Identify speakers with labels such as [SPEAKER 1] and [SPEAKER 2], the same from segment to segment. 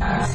[SPEAKER 1] Ah!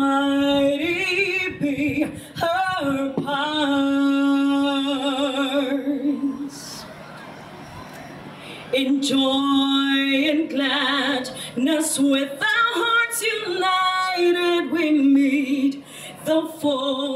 [SPEAKER 1] Mighty be her powers. In joy and gladness with our hearts united we meet the foe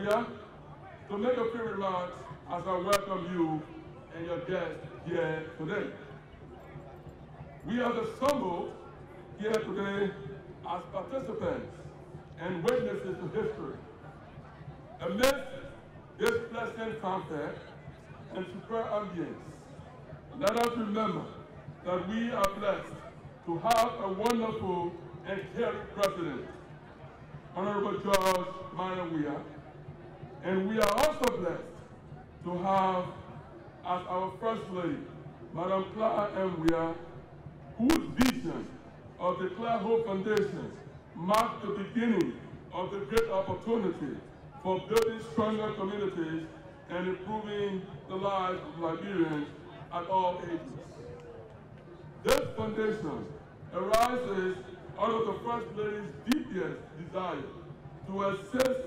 [SPEAKER 2] Mbuya, to make a few remarks as I welcome you and your guests here today. We have assembled here today as participants and witnesses to history. Amidst this pleasant fanfare and superb ambience, let us remember that we are blessed to have a wonderful and caring president, Honorable George Manneh Weah, and we are also blessed to have as our First Lady, Madam Clara M. Whose vision of the Clar Hope Foundation marked the beginning of the great opportunity for building stronger communities and improving the lives of Liberians at all ages. This foundation arises out of the First Lady's deepest desire to assist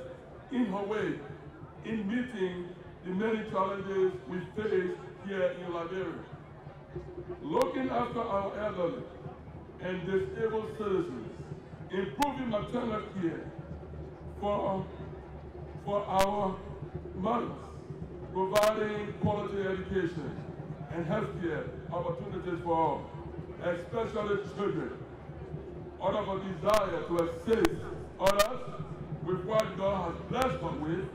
[SPEAKER 2] in her way in meeting the many challenges we face here in Liberia. Looking after our elderly and disabled citizens, improving maternal care for, for our mothers, providing quality education and healthcare opportunities for all, especially children, out of a desire to assist others with what God has blessed them with,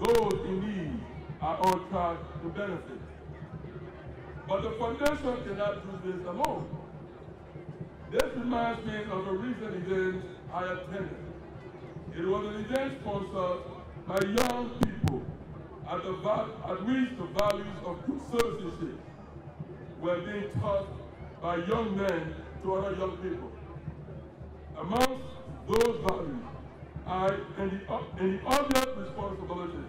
[SPEAKER 2] those in need are on track to benefit. But the foundation cannot do this alone. This reminds me of a recent event I attended. It was an event sponsored by young people at, the, at which the values of good citizenship were being taught by young men to other young people. Amongst those values are and the, uh, and the obvious responsibilities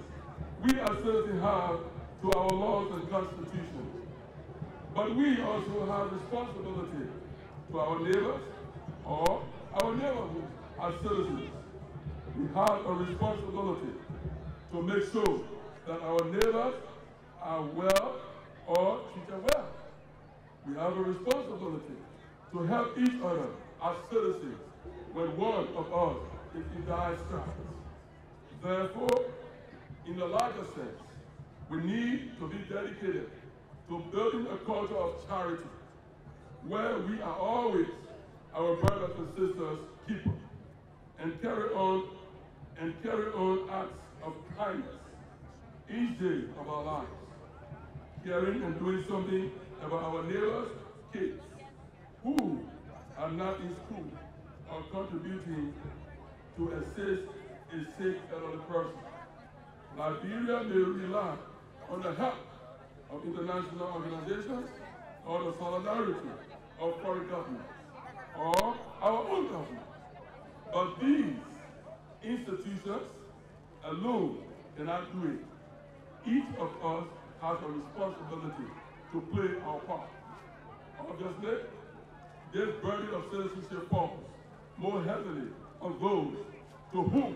[SPEAKER 2] we as citizens have to our laws and constitution. But we also have responsibility to our neighbors or our neighborhoods as citizens. We have a responsibility to make sure that our neighbors are well or treated well. We have a responsibility to help each other as citizens when one of us is in dire straits. Therefore, in the larger sense, we need to be dedicated to building a culture of charity where we are always our brothers and sisters keeper and carry on and carry on acts of kindness each day of our lives, caring and doing something about our neighbors' kids who are not in school or contributing to assist a sick elderly person. Liberia may rely on the help of international organizations or the solidarity of foreign governments or our own government. But these institutions alone cannot do it. Each of us has a responsibility to play our part. Obviously, this burden of citizenship falls more heavily on those to whom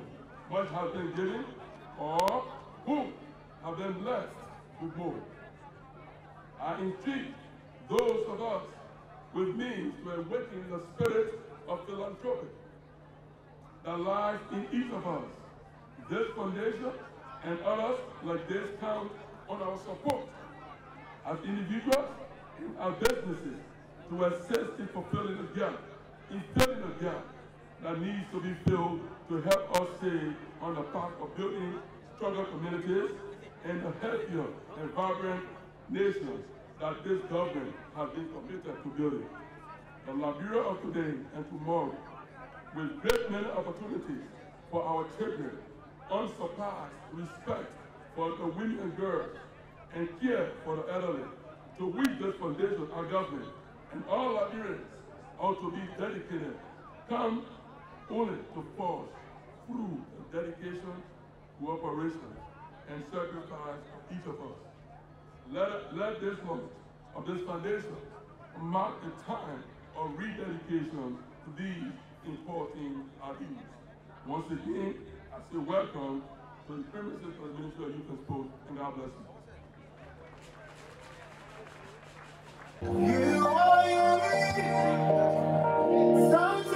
[SPEAKER 2] much has been given or whom have been blessed with more. I entreat those of us with means to awaken the spirit of philanthropy that lies in each of us. This foundation and others like this count on our support as individuals and as businesses to assist in fulfilling the gap, in filling the gap that needs to be filled to help us stay on the path of building stronger communities and a healthier and vibrant nations that this government has been committed to building. The Liberia of today and tomorrow with great many opportunities for our children, unsurpassed respect for the women and girls, and care for the elderly, to which this foundation, our government, and all Liberians ought to be dedicated, come only to force through dedication, cooperation, and sacrifice of each of us. Let, let this moment of this foundation mark the time of rededication to these important ideas. Once again, I say welcome to the premises of the Ministry of Youth and and God bless you.
[SPEAKER 3] You are unique. Sounds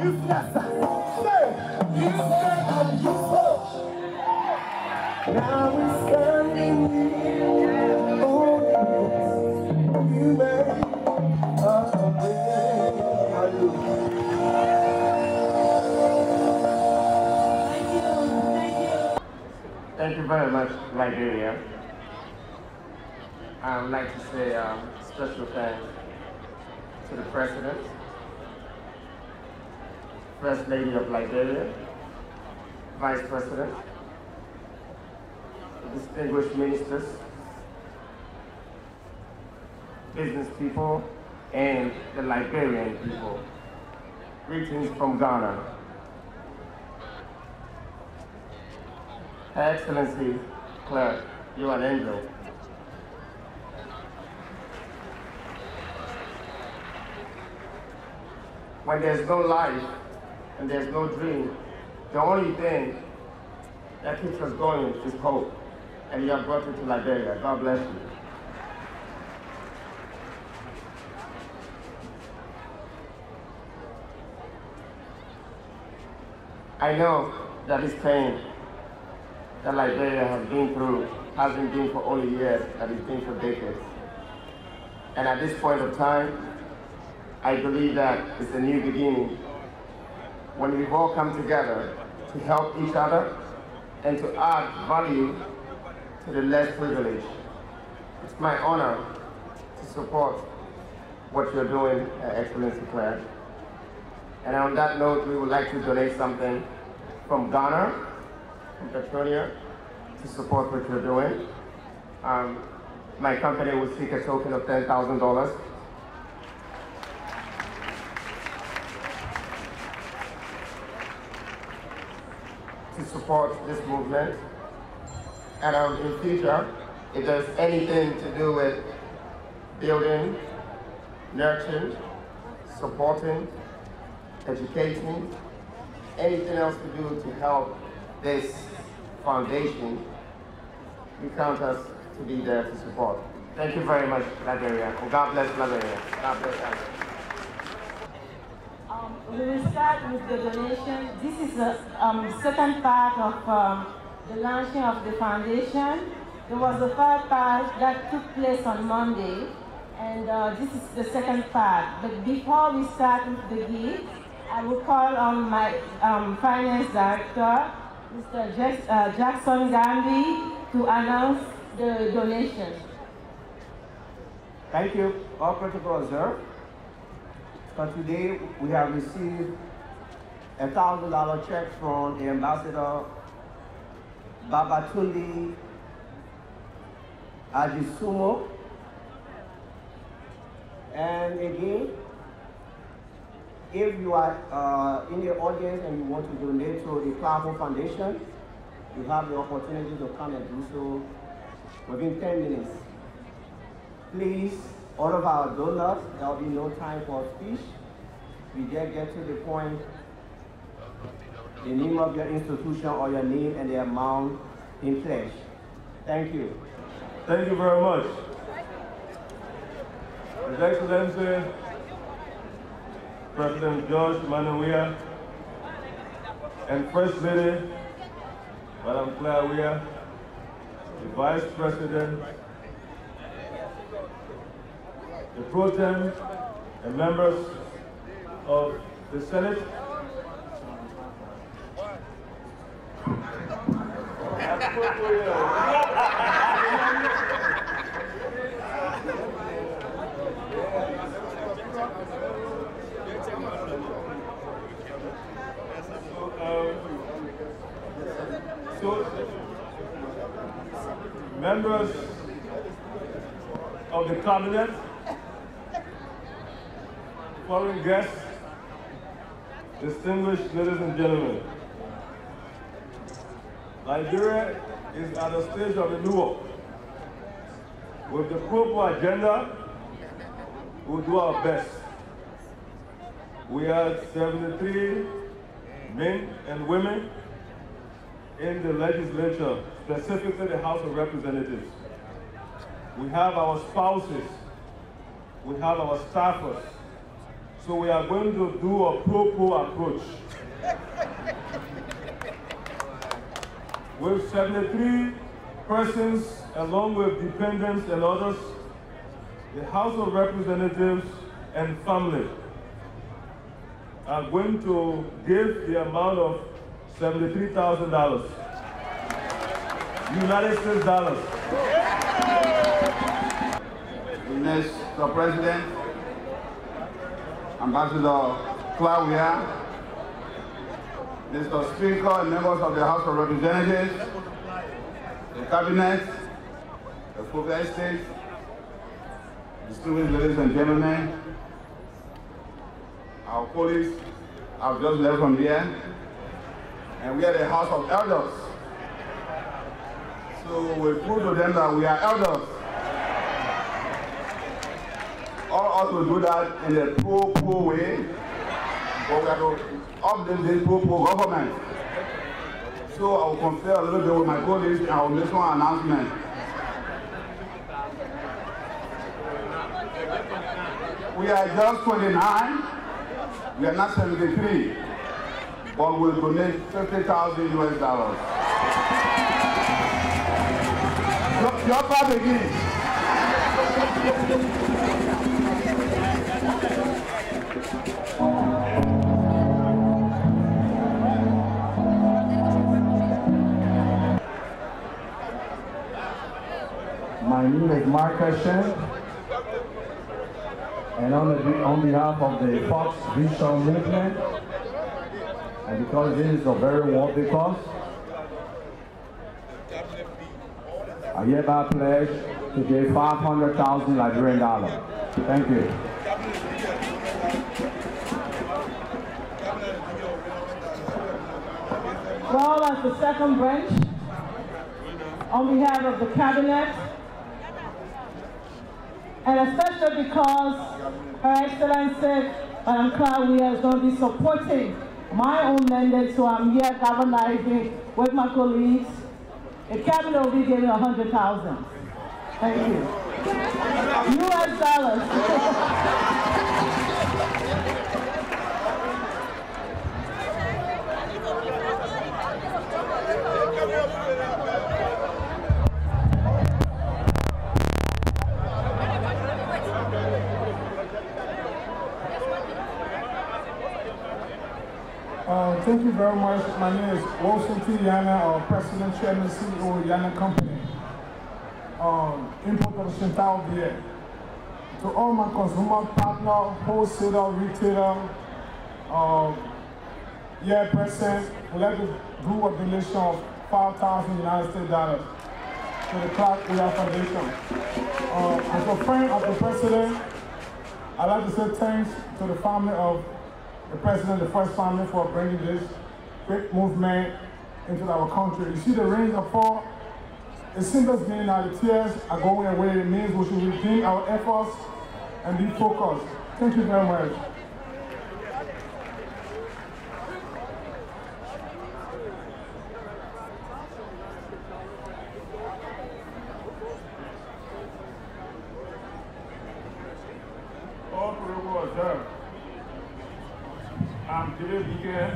[SPEAKER 4] said I'm useless, say, you say I'm useful. Now we're standing here, only you made a way.
[SPEAKER 5] Thank you very much, Liberia. I would like to say um, special thanks to the President, First Lady of Liberia, Vice President, distinguished ministers, business people, and the Liberian people. Greetings from Ghana. Her Excellency, Claire, you are an angel. When there's no life and there's no dream, the only thing that keeps us going is hope. And you have brought it to Liberia. God bless you. I know that this pain that Liberia has been through hasn't been for only years, that it's been for decades. And at this point of time, I believe that it's a new beginning when we've all come together to help each other and to add value to the less privileged. It's my honor to support what you're doing, uh, Excellency Claire. And on that note, we would like to donate something from Ghana, from Petronia, to support what you're doing. Um, my company will seek a token of $10,000 support this movement. And um, in future, if there's anything to do with building, nurturing, supporting, educating, anything else to do to help this foundation, we count us to be there to support. Thank you very much, Liberia. God bless Liberia. God bless Liberia.
[SPEAKER 6] We will start with the donation. This is the um, second part of um, the launching of the foundation. There was a first part that took place on Monday, and uh, this is the second part. But before we start with the gift, I will call on my um, finance director, Mr. Uh, Jackson Gandhi, to announce the donation.
[SPEAKER 7] Thank you. All protocol. So today we have received a thousand dollar check from the ambassador Babatunde Ajisomo. And again, if you are uh, in the audience and you want to donate to the Clar Weah Foundation, you have the opportunity to come and do so within 10 minutes. Please, all of our donors, there will be no time for speech. We just get to the point, the name of your institution or your name and the amount in pledge. Thank you.
[SPEAKER 2] Thank you very much. His Excellency, President George Manneh Weah, and First Lady, Madam Claire Weah, the Vice President, the Pro Tem, and members of the Senate. So, um, members of the cabinet, foreign guests, distinguished ladies and gentlemen, Nigeria is at a stage of renewal. With the Pro-Poor agenda, we'll do our best. We had 73 men and women in the legislature, specifically the House of Representatives. We have our spouses, we have our staffers. So we are going to do a pro-poor approach. With 73 persons, along with dependents and others, the House of Representatives and family are going to give the amount of $73,000. United States dollars.
[SPEAKER 8] Mr. President, Ambassador Claudia, Mr. Speaker members of the House of Representatives, the Cabinet, the Full Estate, distinguished ladies and gentlemen, our colleagues have just left from here, and we are the House of Elders. So we prove to them that we are elders. Of us do that in a pro-poor way, to update this pro-poor government. So I will confer a little bit with my colleagues and I will make one announcement. We are just 29, we are not 73, but we'll donate 50,000 US dollars. Your, your part again.
[SPEAKER 9] Mark Hashem, and on, the, on behalf of the Fox Vision Movement, and because this is a very worthy cause, I hereby pledge to give 500,000 Liberian dollars. Thank you.
[SPEAKER 6] Well, as the second branch, on behalf of the cabinet, and especially because Her Excellency Madam Claudia is going to be supporting
[SPEAKER 10] my own mandate, so I'm here galvanizing with my colleagues. The cabinet will be giving a hundred thousand. Thank you. US dollars.
[SPEAKER 4] thank you very much. My name is Wilson T. Yana, uh, President, Chairman, CEO of Yana Company. Um, import Chantal beer. To all my consumer partner, wholesaler, retailer, uh, yeah, President, we'd like to do a donation of 5,000 United States dollars to the Clar Weah Foundation. Uh, as a friend of the President, I'd like to say thanks to the family of the president, the first family for bringing this great movement into our country. You see the rains that fall, it seems as being that the tears are going away. It means we should redeem our efforts and be focused. Thank you very much.
[SPEAKER 2] All protocol observed. I'm David Bike,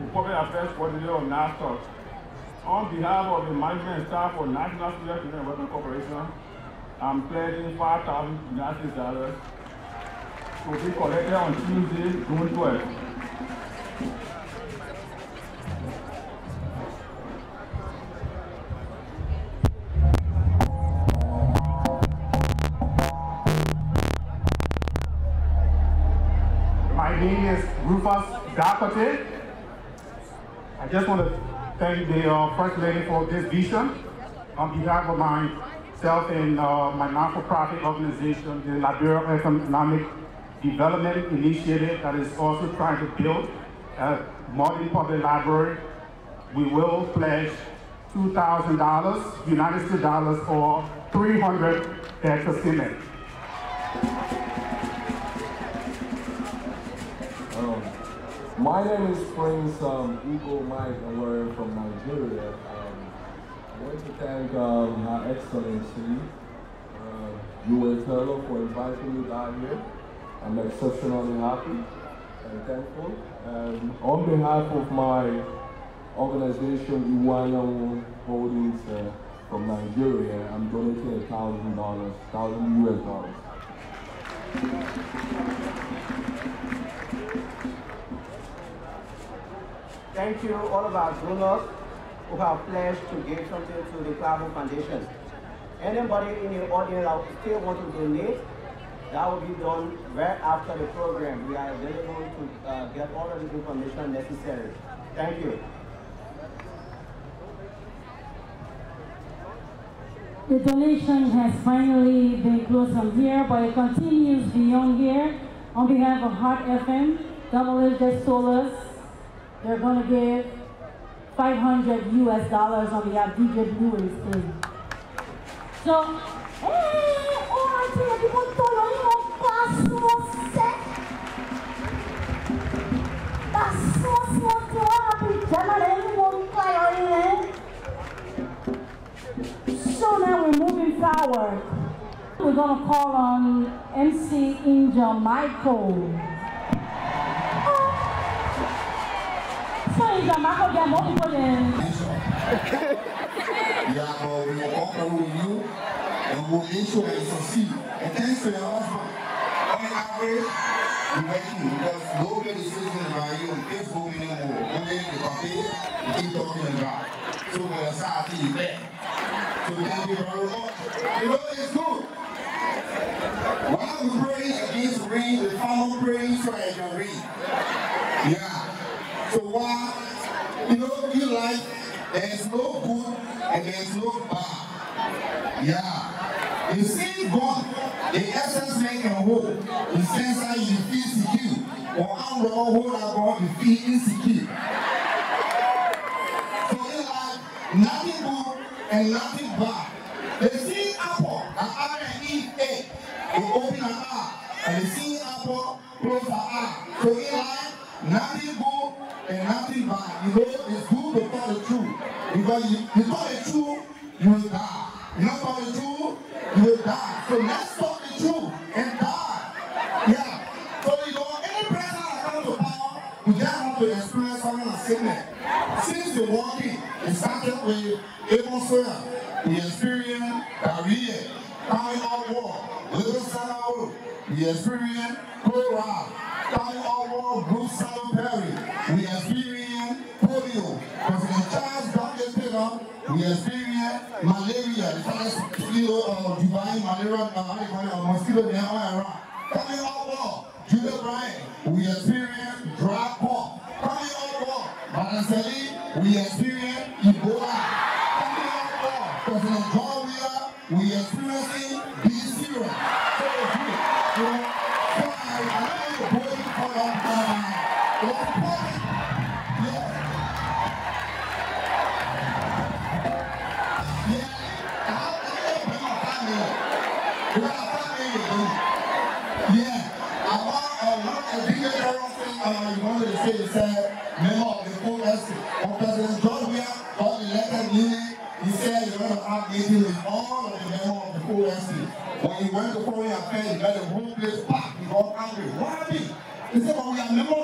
[SPEAKER 2] the Public Affairs Coordinator of NASTOC. On behalf of the management staff of National Student Union Development Corporation, I'm pledging 5,000 United dollars to be collected on Tuesday, June 12th.
[SPEAKER 8] My name is Rufus Dakote. I just want to thank the uh, First Lady for this vision on behalf of myself and uh, my non-for-profit organization, the Liberia Economic Development Initiative that is also trying to build a modern public library. We will pledge $2,000 United States dollars or 300 bags of cement.
[SPEAKER 11] My name is Prince um, Ugo Mike, and we're from Nigeria. Um, I want to thank um, Her Excellency, uh, U.S. Turlo, for inviting me down here. I'm exceptionally happy and thankful. On behalf of my organization, Iwana Holdings uh, from Nigeria, I'm donating a thousand dollars, thousand US dollars.
[SPEAKER 7] Thank you all of our donors who have pledged to give something to the Clar Weah Foundation. Anybody in the audience that still want to donate, that will be done right after the program. We are available to uh, get all of the information necessary. Thank you.
[SPEAKER 10] The donation has finally been closed from here, but it continues beyond here. On behalf of Heart FM, Double just told they're gonna give 500 US dollars on behalf of DJ Blue and team. So, hey, oh, I people você. Pass você, happy won't cry on you, eh? so now we're moving forward. We're gonna call on MC Angel Michael. Are more.
[SPEAKER 12] Yeah, we you and we'll make sure that you succeed. And thanks to your husband. On average, we thank you because nobody is listening about you on Facebook anymore. Only the campaign, you keep talking about. So I start to you. So thank you very. You know, it's good. While we pray against rain, the farmer prays so I can. Yeah. So while, you know, you like, there's no good and there's no bad. Yeah. You see God, the essence make a whole. The sense that you feel secure. Or I'm the one who are going to feel insecure. So it's like nothing good and nothing bad. The seed apple, an eye and Eve ate, will open an eye. And the seed apple close her eye. So it's like nothing good
[SPEAKER 13] you will die. You not tell the truth, you will die. So let's talk the truth and die. Yeah. So you know, any person that comes to power, we just want to experience something like sickness. Since the walking, it started with Amos Sawyer. We experienced coming out war, little Sarah We experienced Cora, out war, Bruce Simon Perry. We experienced polio, President Charles Dr. We experienced malaria, the first mosquito, uh, Dubai malaria, uh, how do you uh, mosquito there all around. Coming out war, Julia Bryant. We experienced dry cough. Coming Madam Sally, we experienced affairs, he got the whole place packed. He got angry. What happened? He said, but we are members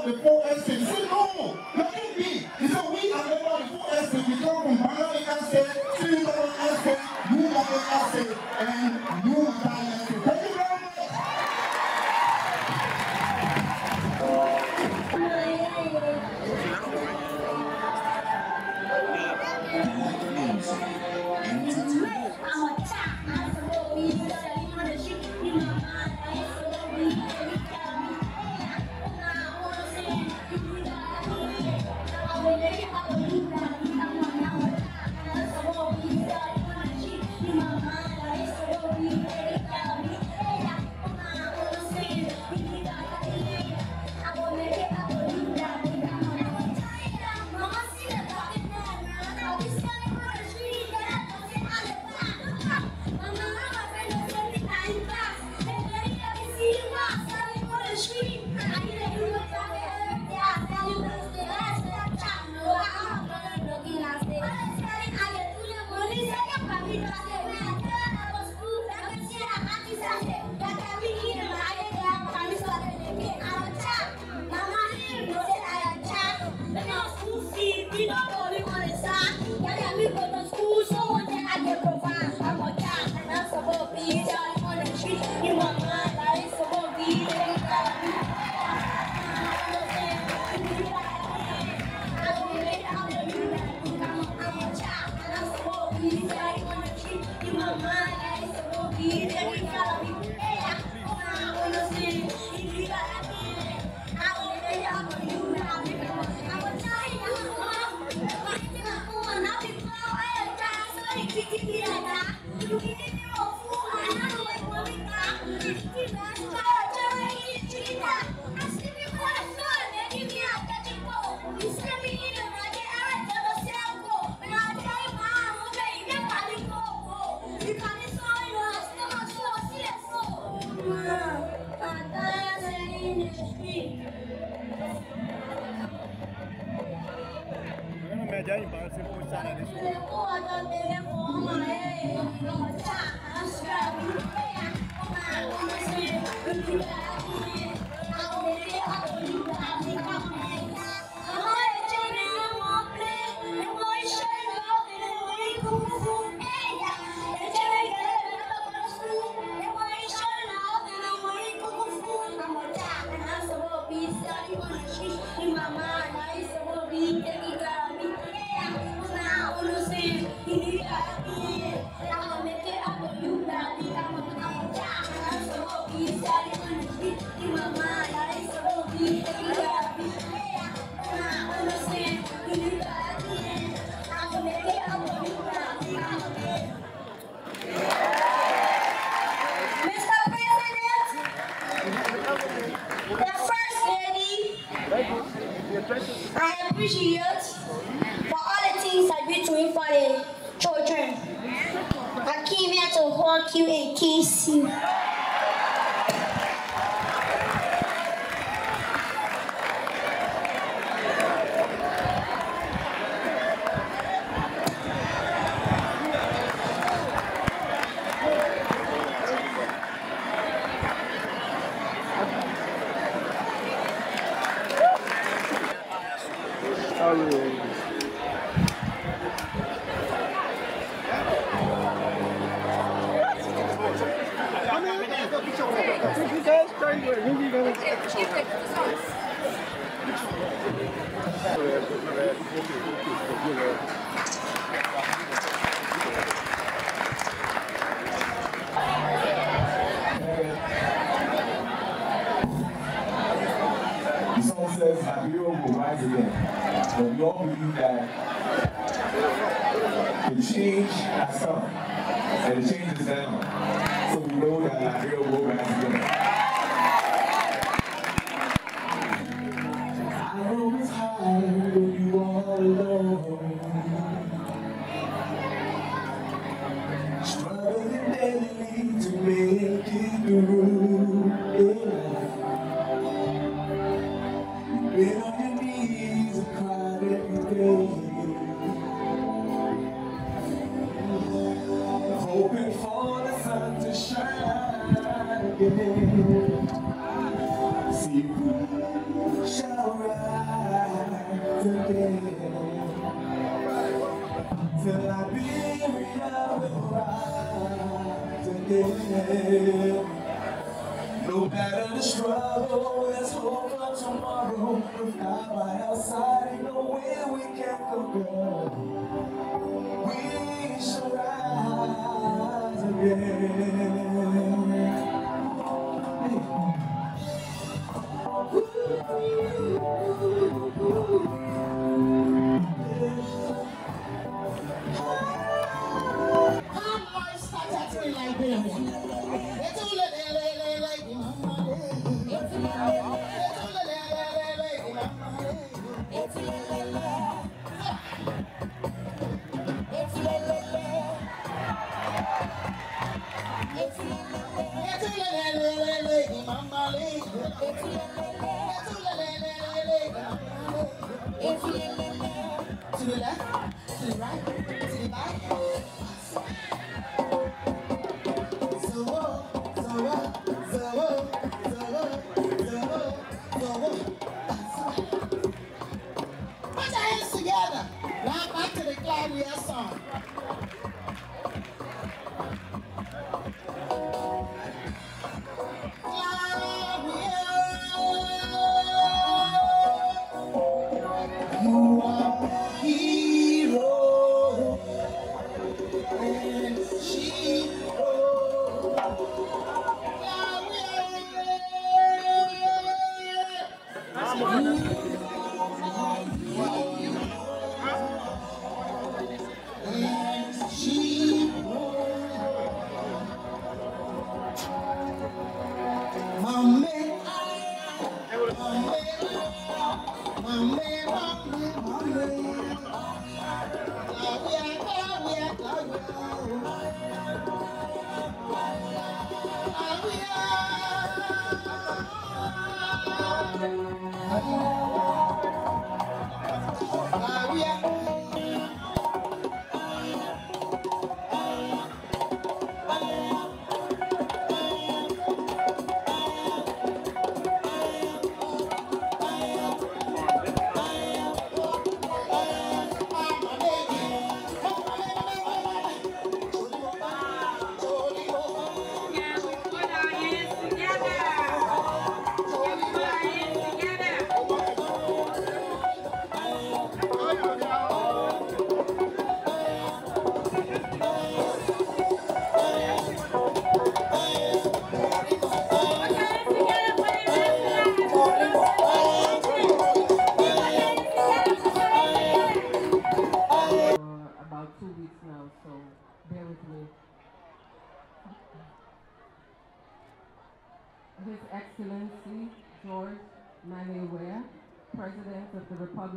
[SPEAKER 4] changes them. So we know that Nigeria will rise
[SPEAKER 14] together.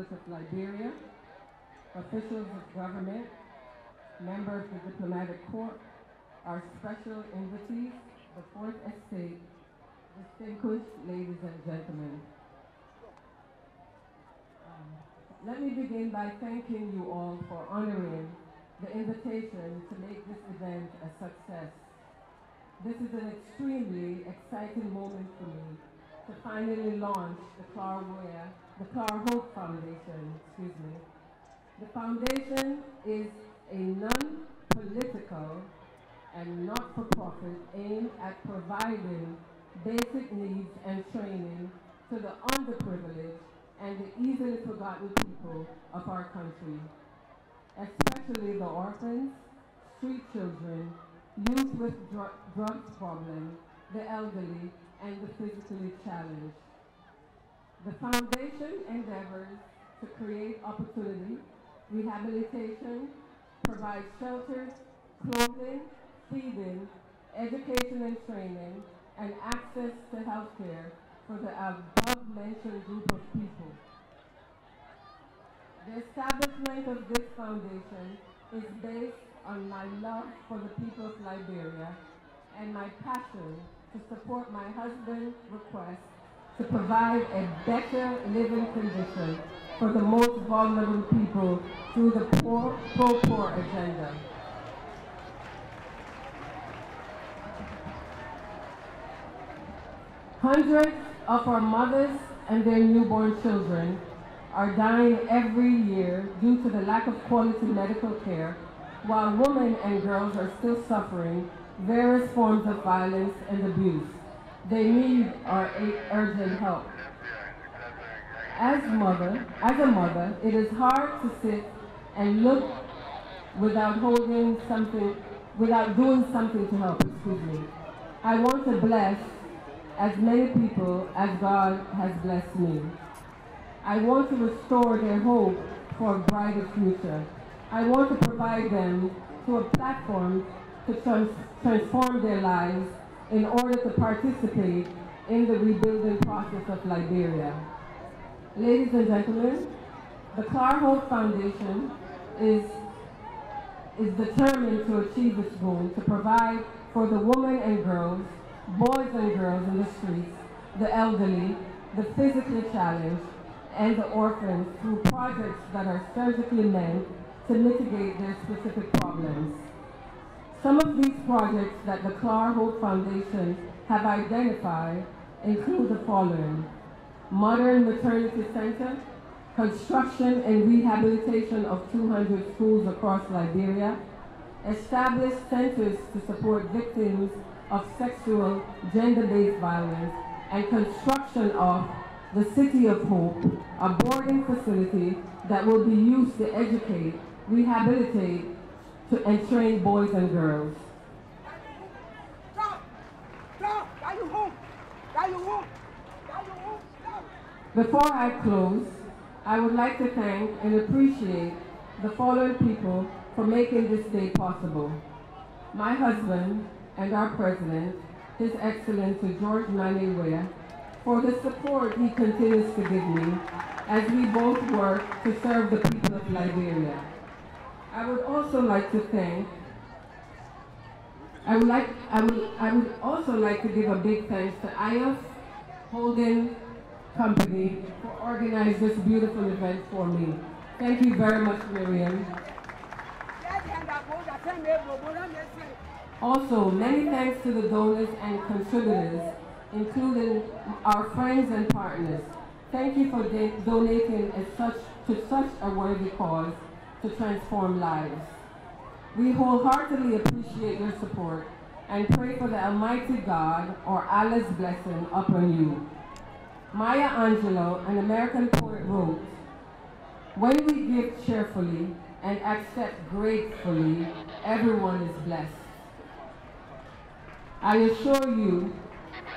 [SPEAKER 15] Of Liberia, officials of government, members of the diplomatic corps, our special invitees, the Fourth Estate, distinguished ladies and gentlemen. Um, let me begin by thanking you all for honoring the invitation to make this event a success. This is an extremely exciting moment for me to finally launch the Clar Weah the Clar Hope Foundation, excuse me. The foundation is a non-political and not-for-profit aimed at providing basic needs and training to the underprivileged and the easily forgotten people of our country, especially the orphans, street children, youth with dr drugs problems, the elderly, and the physically challenged. The foundation endeavors to create opportunity, rehabilitation, provide shelters, clothing, feeding, education and training, and access to health care for the above-mentioned group of people. The establishment of this foundation is based on my love for the people of Liberia and my passion to support my husband's request to provide a better living condition for the most vulnerable people through the poor, pro-poor agenda. Hundreds of our mothers and their newborn children are dying every year due to the lack of quality medical care, while women and girls are still suffering various forms of violence and abuse. They need our urgent help. As mother, as a mother, it is hard to sit and look without holding something, without doing something to help, excuse me. I want to bless as many people as God has blessed me. I want to restore their hope for a brighter future. I want to provide them to a platform to trans transform their lives in order to participate in the rebuilding process of Liberia. Ladies and gentlemen, the Clar Hope Foundation is, is determined to achieve its goal to provide for the women and girls boys and girls in the streets, the elderly, the physically challenged, and the orphans through projects that are surgically meant to mitigate their specific problems. Some of these projects that the Clar Hope Foundation have identified include the following. Modern Maternity Center, construction and rehabilitation of 200 schools across Liberia, established centers to support victims of sexual, gender-based violence, and construction of the City of Hope, a boarding facility that will be used to educate, rehabilitate, to, and train boys and girls. Before I close, I would like to thank and appreciate the following people for making this day possible. My husband, and our President, His Excellency George Manneh Weah, for the support he continues to give me as we both work to serve the people of Liberia. I would also like to thank I would like I would I would also like to give a big thanks to IOF Holding Company for organizing this beautiful event for me. Thank you very much, Miriam. Also, many thanks to the donors and contributors, including our friends and partners. Thank you for donating such, to such a worthy cause to transform lives. We wholeheartedly appreciate your support and pray for the Almighty God or Allah's blessing upon you. Maya Angelou, an American poet, wrote, When we give cheerfully and accept gratefully, everyone is blessed. I assure you,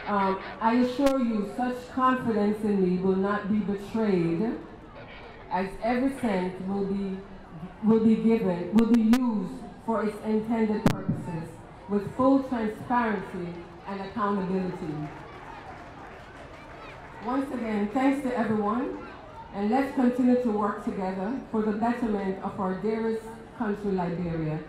[SPEAKER 15] um, I assure you such confidence in me will not be betrayed as every cent will be, will be given, will be used for its intended purposes with full transparency and accountability. Once again, thanks to everyone, and let's continue to work together for the betterment of our dearest country, Liberia.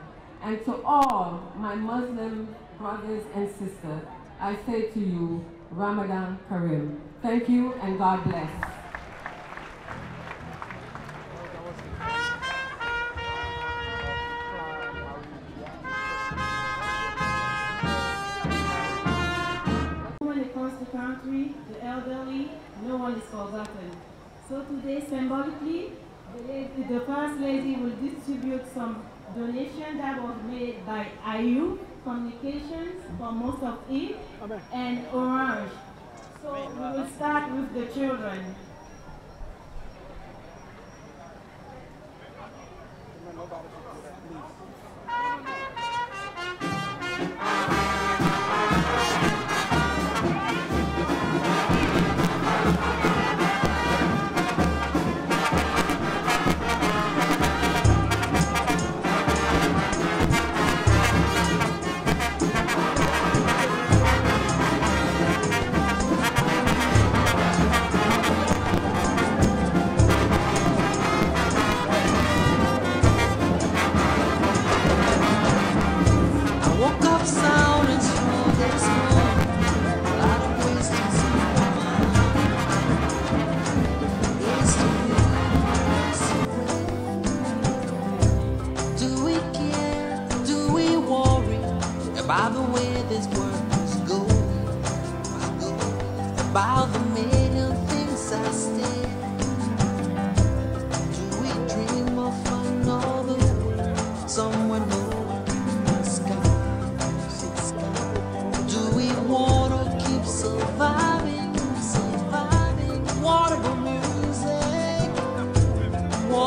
[SPEAKER 15] And to all my Muslim brothers and sisters, I say to you, Ramadan Kareem. Thank you and God bless. So today, symbolically, the, first lady will distribute some donations that was made by IU Communications for most of it and Orange. So we will start with the children.
[SPEAKER 16] Nobody.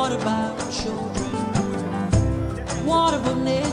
[SPEAKER 16] What about children? What about neighbors?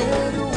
[SPEAKER 16] Is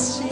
[SPEAKER 16] podcast.